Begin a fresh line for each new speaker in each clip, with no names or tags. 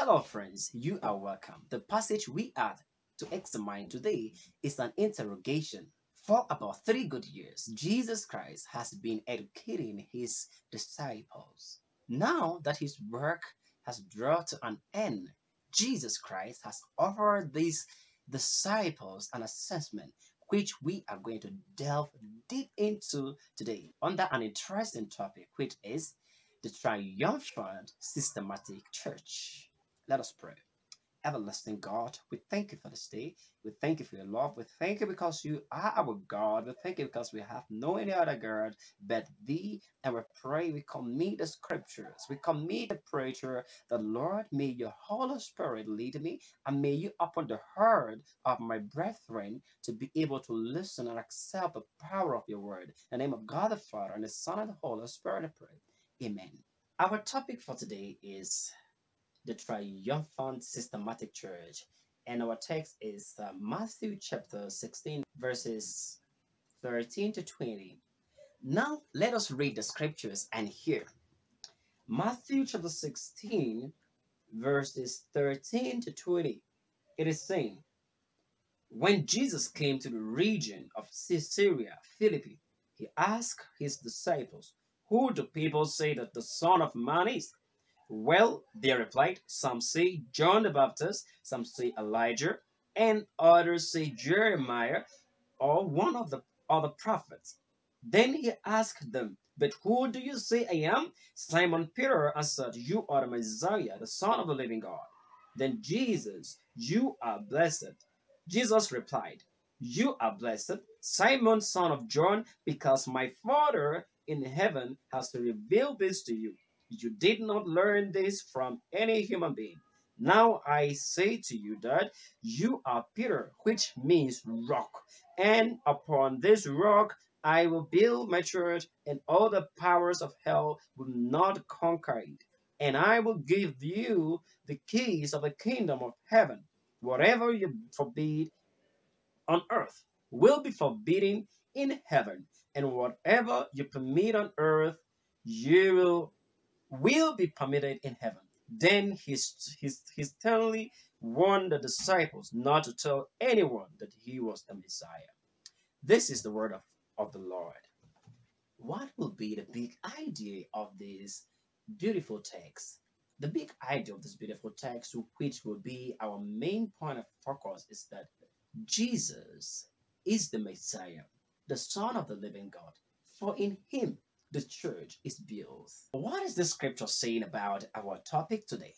Hello, friends, you are welcome. The passage we are to examine today is an interrogation. For about three good years, Jesus Christ has been educating his disciples. Now that his work has drawn to an end, Jesus Christ has offered these disciples an assessment which we are going to delve deep into today under an interesting topic, which is the triumphant systematic church. Let us pray. Everlasting God, we thank you for this day. We thank you for your love. We thank you because you are our God. We thank you because we have no any other God but thee. And we pray, we commit the scriptures. We commit the preacher. The Lord, may your Holy Spirit lead me. And may you open the heart of my brethren to be able to listen and accept the power of your word. In the name of God the Father and the Son and the Holy Spirit, I pray. Amen. Our topic for today is the triumphant systematic church. And our text is uh, Matthew chapter 16, verses 13 to 20. Now, let us read the scriptures and hear. Matthew chapter 16, verses 13 to 20. It is saying, When Jesus came to the region of Caesarea Philippi, he asked his disciples, Who do people say that the Son of Man is? Well, they replied, some say John the Baptist, some say Elijah, and others say Jeremiah or one of the other prophets. Then he asked them, But who do you say I am? Simon Peter answered, You are the Messiah, the Son of the living God. Then Jesus, You are blessed. Jesus replied, You are blessed, Simon, son of John, because my Father in heaven has revealed this to you. You did not learn this from any human being. Now I say to you that you are Peter, which means rock. And upon this rock I will build my church, and all the powers of hell will not conquer it. And I will give you the keys of the kingdom of heaven. Whatever you forbid on earth will be forbidden in heaven, and whatever you permit on earth, you will will be permitted in heaven. Then he, he, he sternly warned the disciples not to tell anyone that he was the Messiah. This is the word of, of the Lord. What will be the big idea of this beautiful text? The big idea of this beautiful text, which will be our main point of focus, is that Jesus is the Messiah, the Son of the living God. For in him the church is built. What is the scripture saying about our topic today?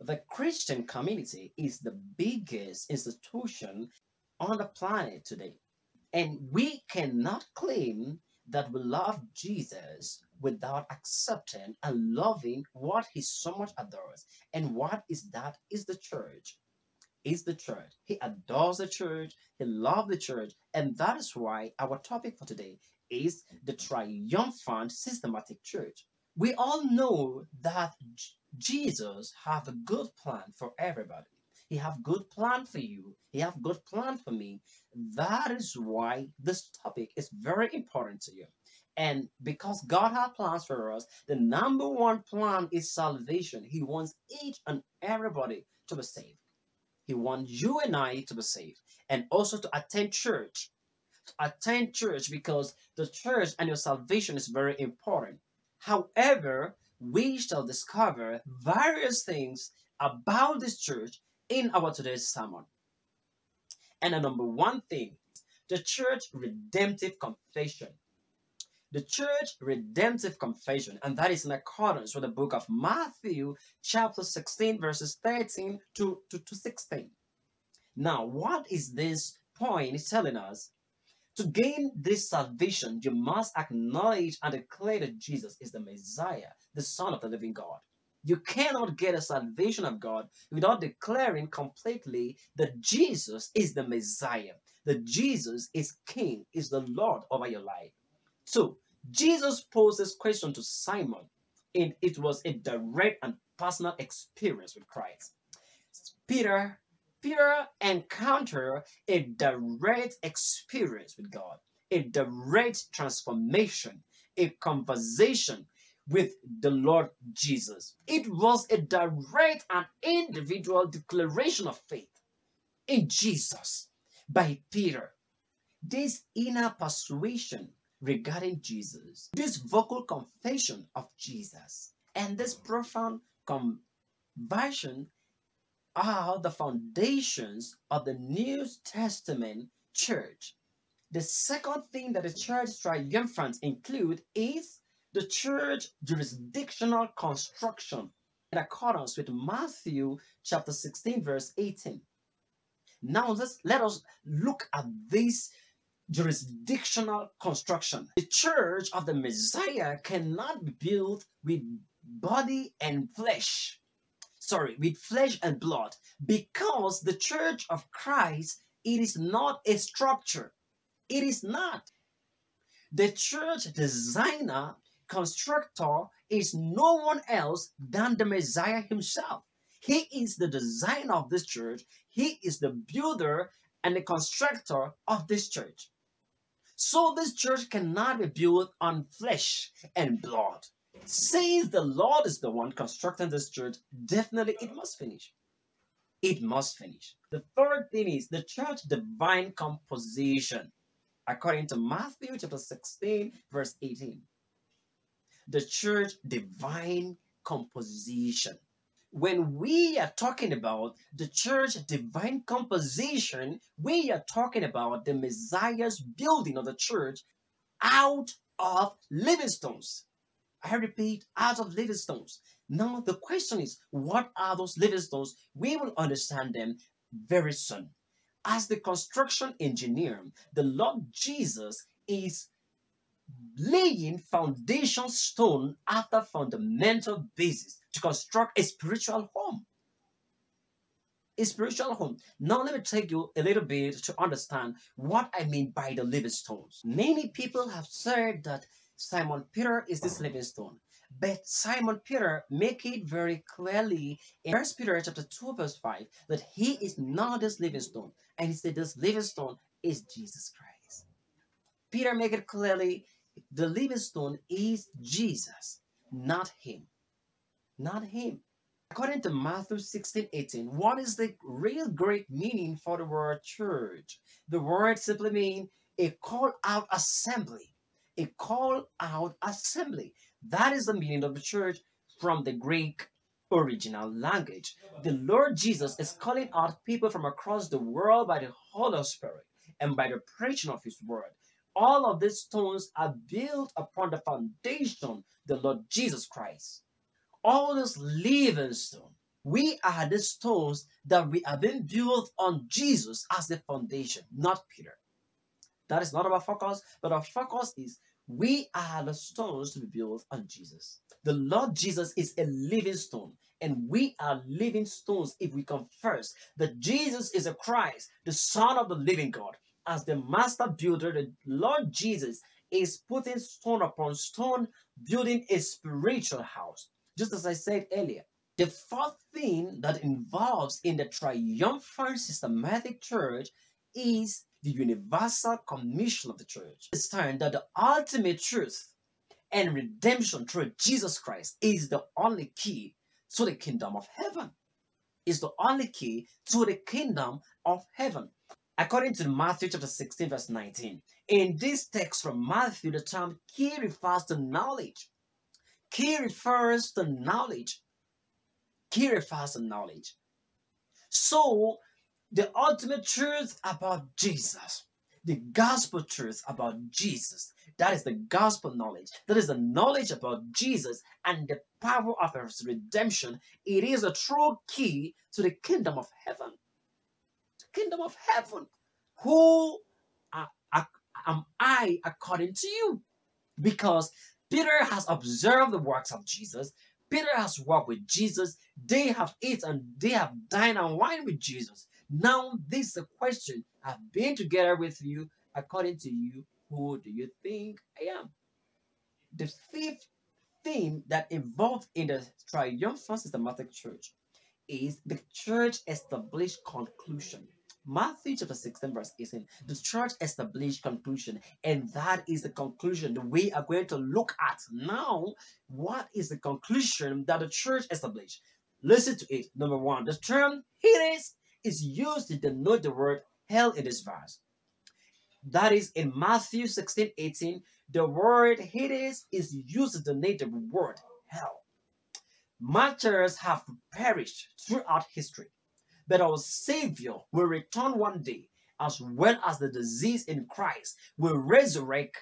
The Christian community is the biggest institution on the planet today. And we cannot claim that we love Jesus without accepting and loving what he so much adores. And what is that? Is the church. Is the church. He adores the church. He loves the church. And that is why our topic for today is the triumphant systematic church. We all know that Jesus have a good plan for everybody. He have good plan for you. He have good plan for me. That is why this topic is very important to you. And because God has plans for us, the number one plan is salvation. He wants each and everybody to be saved. He wants you and I to be saved and also to attend church To attend church because the church and your salvation is very important. However, we shall discover various things about this church in our today's sermon. And the number one thing, the church redemptive confession. The church redemptive confession, and that is in accordance with the book of Matthew, chapter 16, verses 13 to, to, to 16. Now, what is this point telling us? To gain this salvation, you must acknowledge and declare that Jesus is the Messiah, the Son of the living God. You cannot get a salvation of God without declaring completely that Jesus is the Messiah, that Jesus is King, is the Lord over your life. So, Jesus posed this question to Simon, and it was a direct and personal experience with Christ. Peter Peter encounter a direct experience with God, a direct transformation, a conversation with the Lord Jesus. It was a direct and individual declaration of faith in Jesus by Peter. This inner persuasion regarding Jesus, this vocal confession of Jesus, and this profound conversion are the foundations of the New Testament church. The second thing that the church triumphant include is the church jurisdictional construction in accordance with Matthew chapter 16 verse 18. Now let's let us look at this jurisdictional construction. The church of the Messiah cannot be built with body and flesh. Sorry, with flesh and blood. Because the church of Christ, it is not a structure. It is not. The church designer, constructor is no one else than the Messiah himself. He is the designer of this church. He is the builder and the constructor of this church. So this church cannot be built on flesh and blood. Since the Lord is the one constructing this church, definitely it must finish. It must finish. The third thing is the church divine composition, according to Matthew chapter 16, verse 18. The church divine composition when we are talking about the church divine composition, we are talking about the Messiah's building of the church out of living stones. I repeat, out of living stones. Now, the question is, what are those living stones? We will understand them very soon. As the construction engineer, the Lord Jesus is laying foundation stone after fundamental basis to construct a spiritual home. A spiritual home. Now, let me take you a little bit to understand what I mean by the living stones. Many people have said that Simon Peter is this living stone. But Simon Peter make it very clearly in 1 Peter chapter 2 verse 5 that he is not this living stone. And he said this living stone is Jesus Christ. Peter make it clearly the living stone is Jesus, not him. Not him. According to Matthew 16 18, what is the real Greek meaning for the word church? The word simply means a call out assembly. A call out assembly. That is the meaning of the church from the Greek original language. The Lord Jesus is calling out people from across the world by the Holy Spirit and by the preaching of His word all of these stones are built upon the foundation, the Lord Jesus Christ. All those living stones, we are the stones that we have been built on Jesus as the foundation, not Peter. That is not our focus, but our focus is we are the stones to be built on Jesus. The Lord Jesus is a living stone, and we are living stones if we confess that Jesus is a Christ, the Son of the living God as the master builder, the Lord Jesus is putting stone upon stone, building a spiritual house. Just as I said earlier, the fourth thing that involves in the triumphant systematic church is the universal commission of the church. It's time that the ultimate truth and redemption through Jesus Christ is the only key to the kingdom of heaven. Is the only key to the kingdom of heaven. According to Matthew chapter 16, verse 19, in this text from Matthew, the term key refers to knowledge. Key refers to knowledge. Key refers to knowledge. So, the ultimate truth about Jesus, the gospel truth about Jesus, that is the gospel knowledge. That is the knowledge about Jesus and the power of his redemption. It is a true key to the kingdom of heaven The kingdom of heaven. Who am I according to you? Because Peter has observed the works of Jesus. Peter has walked with Jesus. They have eaten and they have dined and wine with Jesus. Now, this is a question. I've been together with you. According to you, who do you think I am? The fifth theme that involved in the triumphant systematic church is the church established conclusion. Matthew chapter 16, verse 18. The church established conclusion, and that is the conclusion that we are going to look at now. What is the conclusion that the church established? Listen to it. Number one, the term Hades is used to denote the word hell in this verse. That is in Matthew 16, 18, the word Hades is used to denote the word hell. Martyrs have perished throughout history. But our Savior will return one day, as well as the disease in Christ will resurrect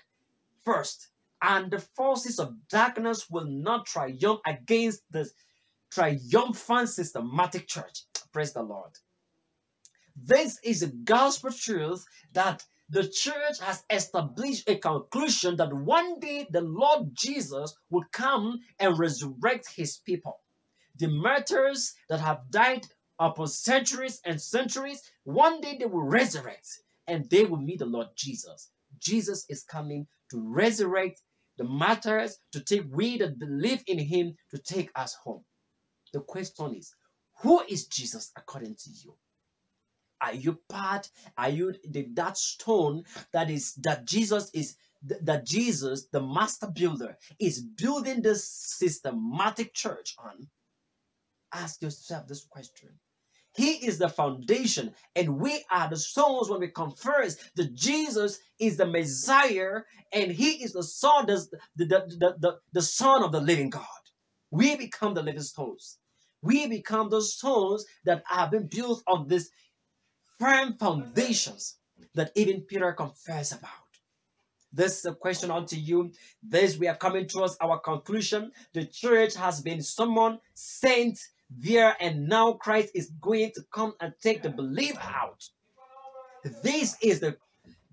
first, and the forces of darkness will not triumph against the triumphant systematic church. Praise the Lord. This is a gospel truth that the church has established a conclusion that one day the Lord Jesus would come and resurrect his people. The martyrs that have died upon centuries and centuries, one day they will resurrect and they will meet the Lord Jesus. Jesus is coming to resurrect the martyrs, to take we that believe in him, to take us home. The question is, who is Jesus according to you? Are you part? Are you the, that stone that is that Jesus is that Jesus, the master builder, is building this systematic church on? Ask yourself this question. He is the foundation, and we are the stones when we confess that Jesus is the Messiah and He is the Son, the, the, the, the, the Son of the living God. We become the living stones. We become those stones that have been built on these firm foundations that even Peter confessed about. This is a question unto you. This we are coming towards our conclusion. The church has been summoned, sent, there and now Christ is going to come and take the believer out. This is the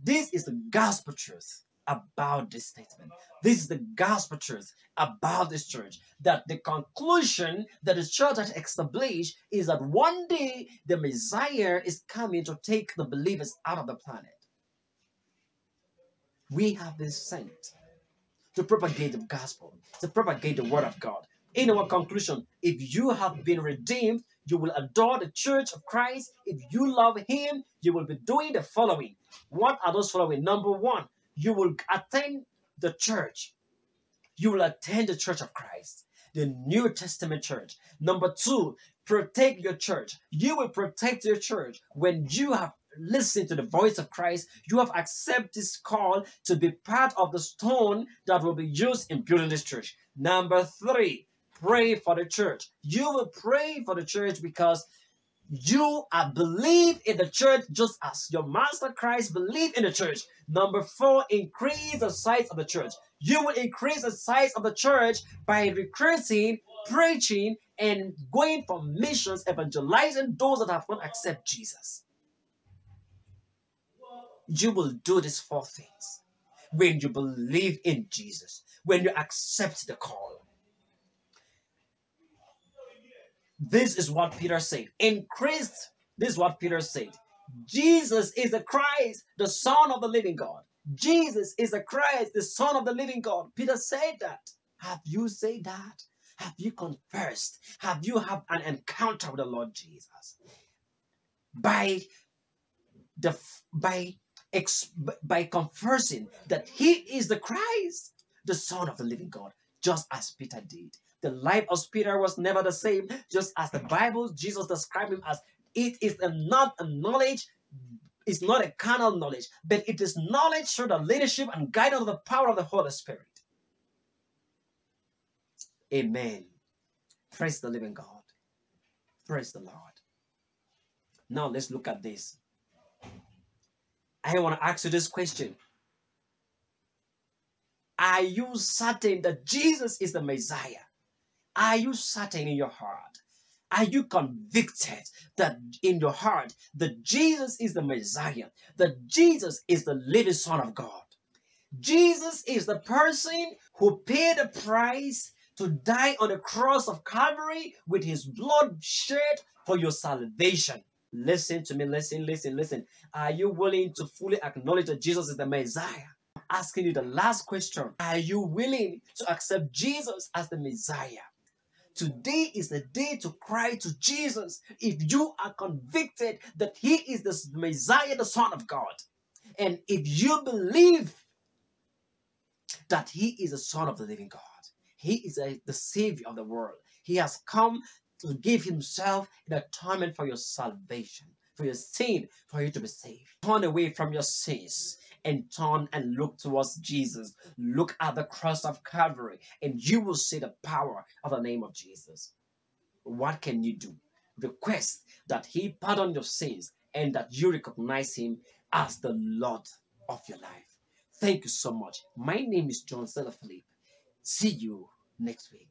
this is the gospel truth about this statement. This is the gospel truth about this church. That the conclusion that the church has established is that one day the Messiah is coming to take the believers out of the planet. We have been sent to propagate the gospel, to propagate the word of God, in our conclusion, if you have been redeemed, you will adore the church of Christ. If you love Him, you will be doing the following. What are those following? Number one, you will attend the church. You will attend the church of Christ, the New Testament church. Number two, protect your church. You will protect your church when you have listened to the voice of Christ. You have accepted this call to be part of the stone that will be used in building this church. Number three, pray for the church. You will pray for the church because you are believe in the church just as your master Christ believed in the church. Number four, increase the size of the church. You will increase the size of the church by recruiting, preaching, and going for missions, evangelizing those that have not accepted Jesus. You will do these four things when you believe in Jesus, when you accept the call This is what Peter said. In Christ, this is what Peter said. Jesus is the Christ, the Son of the living God. Jesus is the Christ, the Son of the living God. Peter said that. Have you said that? Have you confessed? Have you had an encounter with the Lord Jesus? By the by ex, by confessing that he is the Christ, the Son of the living God, just as Peter did. The life of Peter was never the same, just as the Bible, Jesus described him as it is a, not a knowledge, it's not a carnal knowledge, but it is knowledge through the leadership and guidance of the power of the Holy Spirit. Amen. Praise the living God. Praise the Lord. Now let's look at this. I want to ask you this question. Are you certain that Jesus is the Messiah? Are you certain in your heart? Are you convicted that in your heart that Jesus is the Messiah, that Jesus is the living Son of God? Jesus is the person who paid the price to die on the cross of Calvary with his blood shed for your salvation. Listen to me, listen, listen, listen. Are you willing to fully acknowledge that Jesus is the Messiah? I'm asking you the last question. Are you willing to accept Jesus as the Messiah? Today is the day to cry to Jesus if you are convicted that He is the Messiah, the Son of God. And if you believe that He is the Son of the living God, He is a, the Savior of the world. He has come to give Himself in atonement for your salvation, for your sin, for you to be saved. Turn away from your sins and turn and look towards Jesus. Look at the cross of Calvary, and you will see the power of the name of Jesus. What can you do? Request that He pardon your sins and that you recognize Him as the Lord of your life. Thank you so much. My name is John Philip. See you next week.